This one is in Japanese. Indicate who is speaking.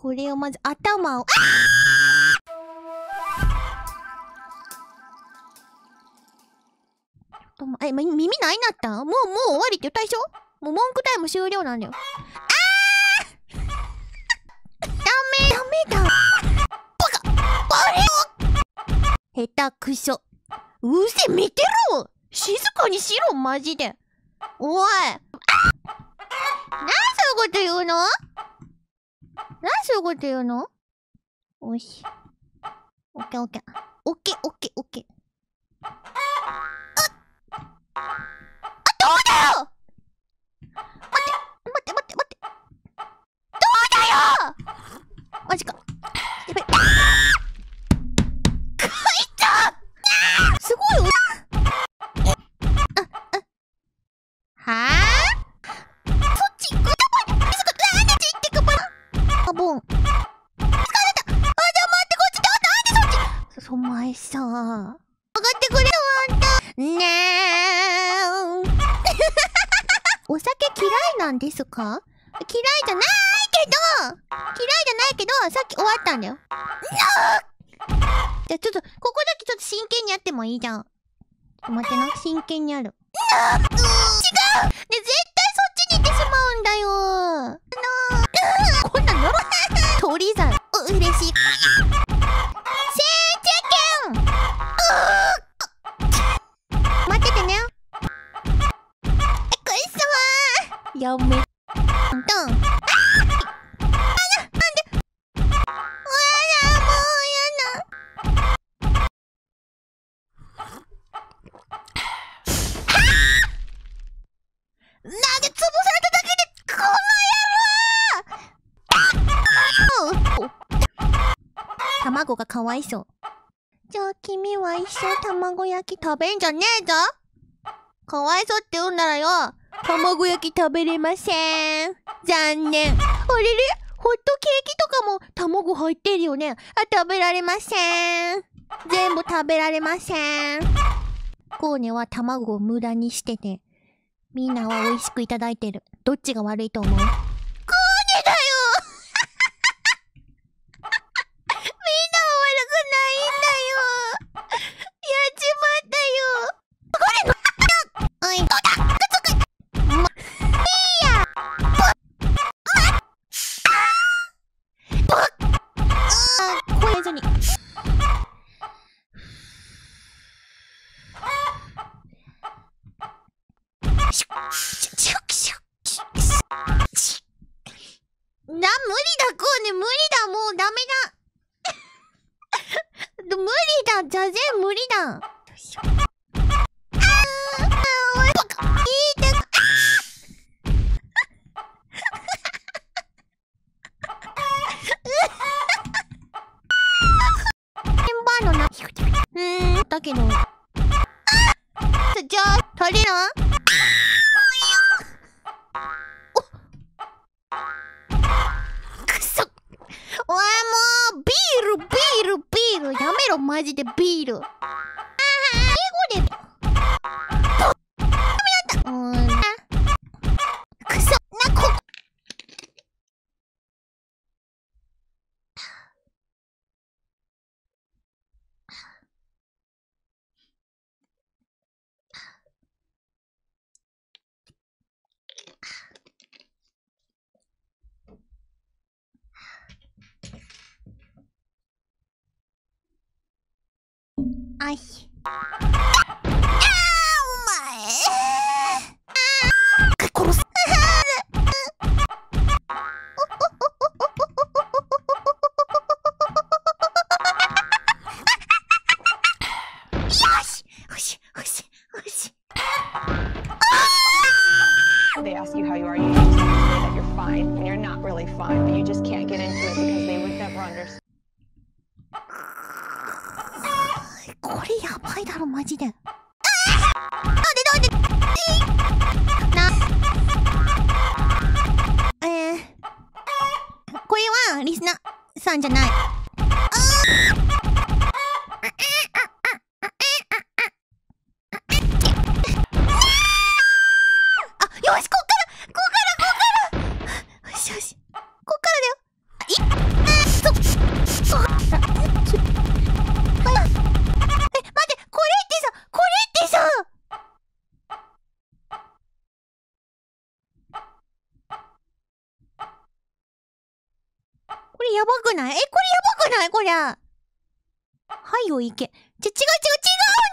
Speaker 1: これをまず頭を、あっえ、ま、耳ないなった？もう、もう終わりって言ったでしょもう文句タイム終了なんだよ。あーダメ、ダメだ。バカバレ下手くそ。うせ、見てろ静かにしろ、マジで。おい。なんそういうこと言うの？なんそういうこと言うの？おいし。オッケーオッケー。オッケーオッケーオッケー。ああ、どうだよ待って、待って待って待って。どうだよマジか。やばい。書いたすごいあ、あ。はああんた。ね ーお酒嫌いなんですか？嫌いじゃないけど嫌いじゃないけど、さっき終わったんだよ。じゃあちょっと、ここだけちょっと真剣にやってもいいじゃん。待ってな、真剣にやる。違うね、絶対そっちに行ってしまうんだよなあ こんなんのろ鳥さん、う、嬉しい。やめ。どん。ああな、なんでうわや、もうやな。なんで潰されただけで、この野郎卵がかわいそう。じゃあ君は一生卵焼き食べんじゃねえぞかわいそうって言うんならよ、卵焼き食べれません。残念。あれれ？ホットケーキとかも卵入ってるよね。あ、食べられません。全部食べられません。コーネは卵を無駄にしてて、みんなは美味しくいただいてる。どっちが悪いと思う？無理だ、こうね、無理だ、もうダメだ。無理だ、座禅無理だ。うしよう。あーあー、バカ。いて、うん、だけど。じゃあ、足りなマジでビール。あーエゴで Ay.
Speaker 2: They ask you how you are, you say that you're fine, and you're not really fine, but you just can't get into it because they would never understand.
Speaker 1: これやばいだろマジで。あなんでなんでえなえー、これはリスナーさんじゃない。これやばくない？え、これやばくない？これ。はいよ、いけ。ち、違う違う違う